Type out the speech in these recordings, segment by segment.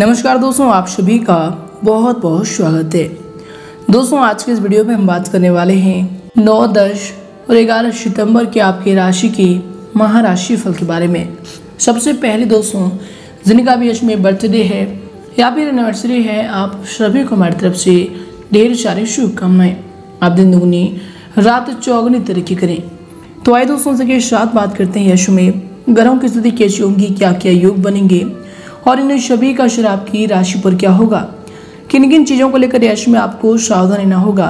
नमस्कार दोस्तों, आप सभी का बहुत बहुत स्वागत है। दोस्तों, आज के इस वीडियो में हम बात करने वाले हैं नौ दस और 11 सितंबर के आपके राशि के महाराशि फल के बारे में। सबसे पहले दोस्तों, जिनका भी इसमें बर्थडे है या फिर एनिवर्सरी है, आप सभी को हमारी तरफ़ से ढेर सारी शुभकामनाएँ। आप दिन दुगनी, रात चौगनी तरक्की करें। तो आइए दोस्तों से साथ बात करते हैं। यश में ग्रहों की स्थिति कैसी होगी? क्या क्या योग बनेंगे? और इन सभी का असर आपकी राशि पर क्या होगा? किन किन चीज़ों को लेकर यश में आपको सावधान रहना होगा?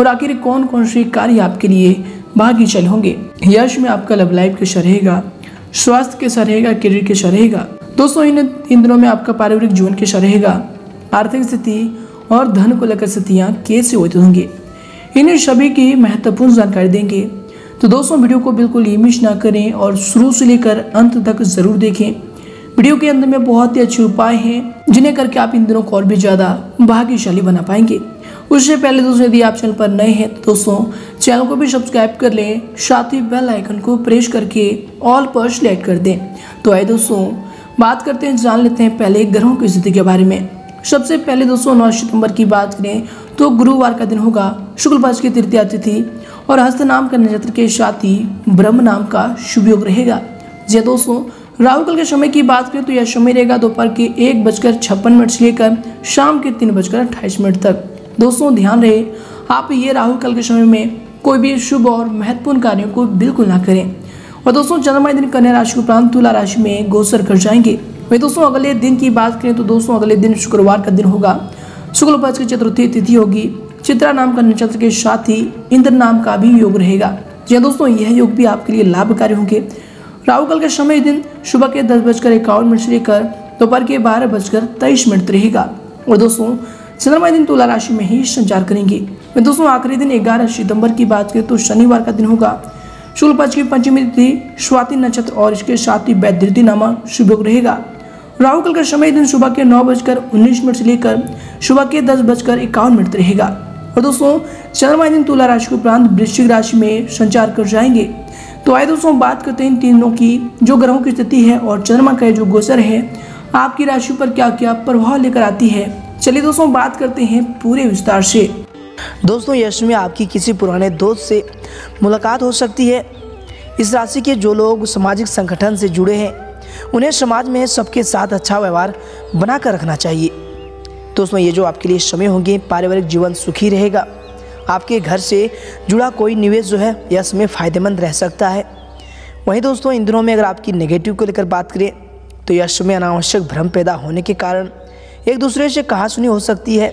और आखिर कौन कौन से कार्य आपके लिए भाग्यशाली होंगे? यश में आपका लव लाइफ कैसा रहेगा, स्वास्थ्य कैसा रहेगा करियर कैसा रहेगा। दोस्तों, इन इन दिनों में आपका पारिवारिक जीवन कैसा रहेगा। आर्थिक स्थिति और धन को लेकर स्थितियाँ कैसे होती होंगी? इन सभी की महत्वपूर्ण जानकारी देंगे। तो दोस्तों, वीडियो को बिल्कुल ही मिस ना करें और शुरू से लेकर अंत तक ज़रूर देखें। वीडियो के अंदर में बहुत ही अच्छे उपाय हैं, जिन्हें करके आप इन दिनों को और भी ज़्यादा भाग्यशाली बना पाएँगे। उससे पहले दोस्तों, यदि आप चैनल पर नए हैं तो दोस्तों, चैनल को भी सब्सक्राइब कर लें, साथ ही बेल आइकन को प्रेस करके ऑल पर सिलेक्ट कर दें। तो आइए दोस्तों, बात करते हैं, जान लेते हैं पहले ग्रहों की स्थिति के बारे में। सबसे पहले दोस्तों नौ सितंबर की बात करें तो गुरुवार का दिन होगा, शुक्ल पक्ष की तृतीय तिथि, और हस्त नाम का नक्षत्र के साथ ही ब्रह्म नाम का शुभ योग रहेगा। जी दोस्तों राहु कल के समय की बात करें तो यह समय रहेगा दोपहर के एक बजकर छप्पन मिनट से लेकर शाम के तीन बजकर अट्ठाईस मिनट तक। दोस्तों, ध्यान रहे, आप ये राहु कल के समय में कोई भी शुभ और महत्वपूर्ण कार्यों को बिल्कुल ना करें। और दोस्तों चंद्रमा दिन कन्या राशि को उपरांत तुला राशि में गोसर कर जाएँगे। वही दोस्तों, अगले दिन की बात करें तो दोस्तों, अगले दिन शुक्रवार का दिन होगा। शुक्ल पक्ष की चतुर्थी तिथि होगी। चित्रा नाम का नक्षत्र के साथ ही इंद्र नाम का भी योग रहेगा। जी हाँ दोस्तों, यह योग भी आपके लिए लाभकारी होंगे। राहु कल का समय दिन सुबह के दस बजकर इक्यावन मिनट से लेकर दोपहर के बारह बजकर तेईस मिनट रहेगा। और दोस्तों चंद्रमा दिन तुला राशि में ही संचार करेंगे। मैं दोस्तों, आखिरी दिन ग्यारह सितंबर की बात करें तो शनिवार का दिन होगा। शुक्ल पक्ष की पंचमी तिथि, स्वाति नक्षत्र और इसके साथ ही वैद्यति नामक शुभ योग रहेगा। राहु कल का समय दिन सुबह के नौ बजकर उन्नीस मिनट से लेकर सुबह के दस बजकर इक्यावन मिनट रहेगा। और दोस्तों चंद्रमा दिन तुला राशि के उपरांत वृश्चिक राशि में संचार कर जाएँगे। तो आए दोस्तों बात करते हैं इन तीनों की जो ग्रहों की स्थिति है और चंद्रमा का जो गोचर है, आपकी राशि पर क्या क्या प्रभाव लेकर आती है। चलिए दोस्तों बात करते हैं पूरे विस्तार से। दोस्तों, यश में आपकी किसी पुराने दोस्त से मुलाकात हो सकती है। इस राशि के जो लोग सामाजिक संगठन से जुड़े हैं, उन्हें समाज में सबके साथ अच्छा व्यवहार बनाकर रखना चाहिए। दोस्तों, ये जो आपके लिए समय होंगे, पारिवारिक जीवन सुखी रहेगा। आपके घर से जुड़ा कोई निवेश जो है, यह समय फ़ायदेमंद रह सकता है। वहीं दोस्तों, इन दिनों में अगर आपकी नेगेटिव को लेकर बात करें तो यह समय अनावश्यक भ्रम पैदा होने के कारण एक दूसरे से कहा सुनी हो सकती है।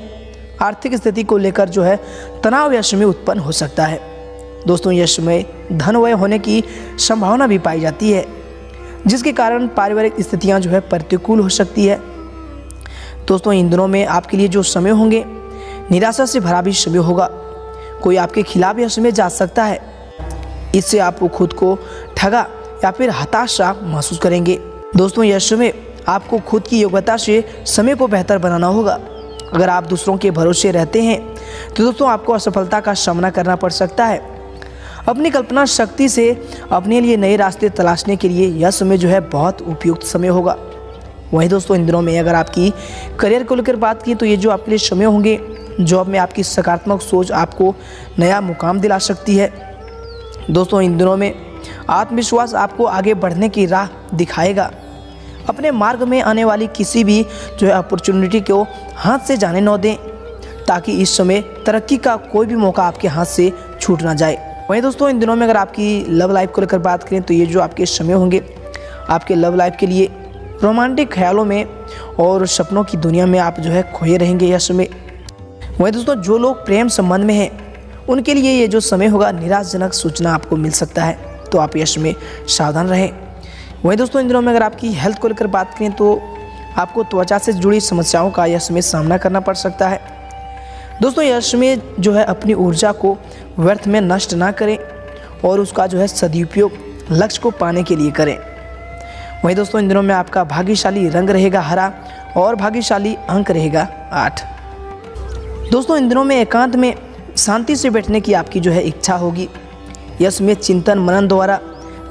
आर्थिक स्थिति को लेकर जो है, तनाव यश में उत्पन्न हो सकता है। दोस्तों यश में धन व्यय होने की संभावना भी पाई जाती है, जिसके कारण पारिवारिक स्थितियाँ जो है, प्रतिकूल हो सकती है। दोस्तों, इन दिनों में आपके लिए जो समय होंगे, निराशा से भरा भी समय होगा। कोई आपके खिलाफ यह समय जा सकता है। इससे आप खुद को ठगा या फिर हताशा महसूस करेंगे। दोस्तों यह समय आपको खुद की योग्यता से समय को बेहतर बनाना होगा। अगर आप दूसरों के भरोसे रहते हैं तो दोस्तों, आपको असफलता का सामना करना पड़ सकता है। अपनी कल्पना शक्ति से अपने लिए नए रास्ते तलाशने के लिए यह समय जो है बहुत उपयुक्त समय होगा। वहीं दोस्तों, इन दिनों में अगर आपकी करियर को लेकर बात की तो ये जो आपके लिए समय होंगे जॉब में आपकी सकारात्मक सोच आपको नया मुकाम दिला सकती है। दोस्तों, इन दिनों में आत्मविश्वास आपको आगे बढ़ने की राह दिखाएगा। अपने मार्ग में आने वाली किसी भी जो है अपॉर्चुनिटी को हाथ से जाने न दें, ताकि इस समय तरक्की का कोई भी मौका आपके हाथ से छूट ना जाए। वहीं दोस्तों, इन दिनों में अगर आपकी लव लाइफ को लेकर बात करें तो ये जो आपके समय होंगे, आपके लव लाइफ के लिए रोमांटिक ख्यालों में और सपनों की दुनिया में आप जो है खोए रहेंगे। यह समय वहीं दोस्तों, जो लोग प्रेम संबंध में हैं, उनके लिए ये जो समय होगा, निराशजनक सूचना आपको मिल सकता है। तो आप यश में सावधान रहें। वहीं दोस्तों, इन दिनों में अगर आपकी हेल्थ को लेकर बात करें तो आपको त्वचा से जुड़ी समस्याओं का यश में सामना करना पड़ सकता है। दोस्तों, यश में जो है, अपनी ऊर्जा को व्यर्थ में नष्ट ना करें और उसका जो है, सदुपयोग लक्ष्य को पाने के लिए करें। वहीं दोस्तों, इन दिनों में आपका भाग्यशाली रंग रहेगा, हरा और भाग्यशाली अंक रहेगा, आठ। दोस्तों, इन दिनों में एकांत में शांति से बैठने की आपकी जो है इच्छा होगी। यश में चिंतन, मनन द्वारा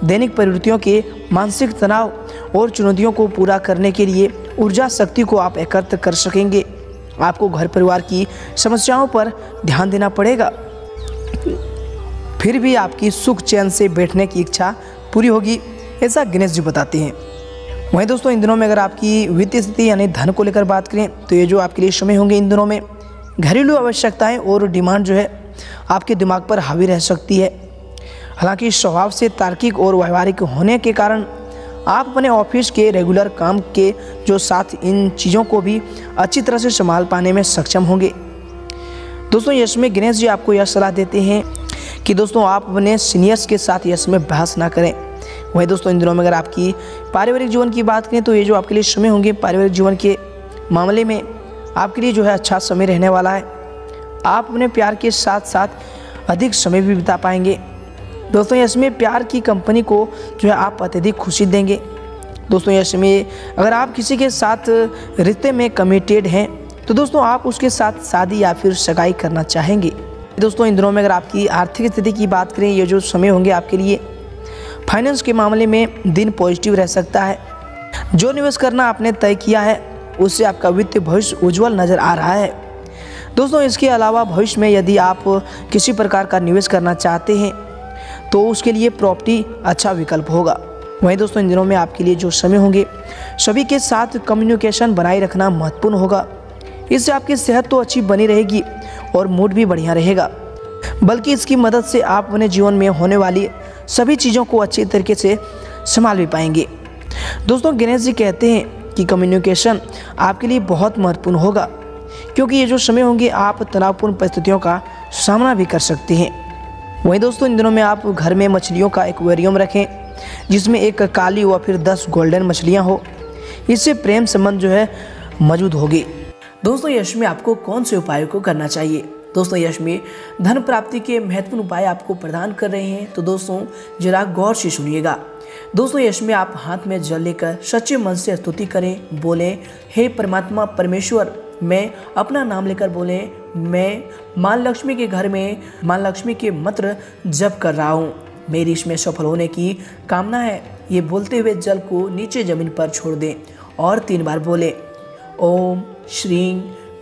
दैनिक प्रवृत्तियों के मानसिक तनाव और चुनौतियों को पूरा करने के लिए ऊर्जा शक्ति को आप एकत्र कर सकेंगे। आपको घर परिवार की समस्याओं पर ध्यान देना पड़ेगा। फिर भी आपकी सुख चैन से बैठने की इच्छा पूरी होगी, ऐसा गणेश जी बताते हैं। वहीं दोस्तों, इन दिनों में अगर आपकी वित्तीय स्थिति यानी धन को लेकर बात करें तो ये जो आपके लिए समय होंगे इन दिनों में घरेलू आवश्यकताएँ और डिमांड जो है आपके दिमाग पर हावी रह सकती है। हालाँकि स्वभाव से तार्किक और व्यवहारिक होने के कारण आप अपने ऑफ़िस के रेगुलर काम के जो साथ इन चीज़ों को भी अच्छी तरह से संभाल पाने में सक्षम होंगे। दोस्तों, यश में गणेश जी आपको यह सलाह देते हैं कि दोस्तों, आप अपने सीनियर्स के साथ यश में बहस ना करें। वही दोस्तों, इन दिनों में अगर आपकी पारिवारिक जीवन की बात करें तो ये जो आपके लिए समय होंगे पारिवारिक जीवन के मामले में आपके लिए जो है अच्छा समय रहने वाला है। आप अपने प्यार के साथ साथ अधिक समय भी बिता पाएँगे। दोस्तों इसमें प्यार की कंपनी को जो है आप अत्यधिक खुशी देंगे। दोस्तों इसमें अगर आप किसी के साथ रिश्ते में कमिटेड हैं तो दोस्तों, आप उसके साथ शादी या फिर सगाई करना चाहेंगे। दोस्तों, इन दिनों में अगर आपकी आर्थिक स्थिति की बात करें, ये जो समय होंगे आपके लिए फाइनेंस के मामले में दिन पॉजिटिव रह सकता है। जो निवेश करना आपने तय किया है उससे आपका वित्तीय भविष्य उज्जवल नज़र आ रहा है। दोस्तों, इसके अलावा भविष्य में यदि आप किसी प्रकार का निवेश करना चाहते हैं तो उसके लिए प्रॉपर्टी अच्छा विकल्प होगा। वहीं दोस्तों, इन दिनों में आपके लिए जो समय होंगे, सभी के साथ कम्युनिकेशन बनाए रखना महत्वपूर्ण होगा। इससे आपकी सेहत तो अच्छी बनी रहेगी और मूड भी बढ़िया रहेगा। बल्कि इसकी मदद से आप अपने जीवन में होने वाली सभी चीज़ों को अच्छी तरीके से संभाल भी पाएँगे। दोस्तों, गणेश जी कहते हैं कि कम्युनिकेशन आपके लिए बहुत महत्वपूर्ण होगा, क्योंकि ये जो समय होंगे आप तनावपूर्ण परिस्थितियों का सामना भी कर सकते हैं। वहीं दोस्तों, इन दिनों में आप घर में मछलियों का एक्वेरियम रखें, जिसमें एक काली व फिर दस गोल्डन मछलियाँ हो। इससे प्रेम संबंध जो है मौजूद होगी। दोस्तों, यश में आपको कौन से उपायों को करना चाहिए? दोस्तों, यश में धन प्राप्ति के महत्वपूर्ण उपाय आपको प्रदान कर रहे हैं। तो दोस्तों, जरा गौर से सुनिएगा। दोस्तों, यश में आप हाथ में जल लेकर सच्चे मन से स्तुति करें, बोले, हे परमात्मा, परमेश्वर, मैं अपना नाम लेकर बोले, मैं माँ लक्ष्मी के घर में माँ लक्ष्मी के मंत्र जप कर रहा हूँ। मेरी इसमें सफल होने की कामना है। ये बोलते हुए जल को नीचे ज़मीन पर छोड़ दें और तीन बार बोले, ओम श्री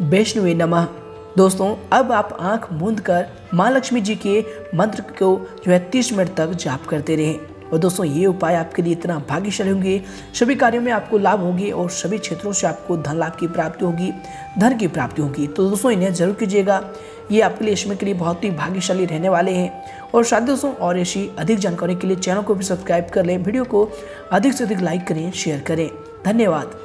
वैष्णवे नमः। दोस्तों, अब आप आँख मूंद कर माँ लक्ष्मी जी के मंत्र को जो है तीस मिनट तक जाप करते रहें। और दोस्तों, ये उपाय आपके लिए इतना भाग्यशाली होंगे। सभी कार्यों में आपको लाभ होगी और सभी क्षेत्रों से आपको धन लाभ की प्राप्ति होगी, धन की प्राप्ति होगी। तो दोस्तों, इन्हें ज़रूर कीजिएगा। ये आपके लिए इसमें के लिए बहुत ही भाग्यशाली रहने वाले हैं। और शायद दोस्तों, और ऐसी अधिक जानकारी के लिए चैनल को भी सब्सक्राइब कर लें। वीडियो को अधिक से अधिक लाइक करें, शेयर करें। धन्यवाद।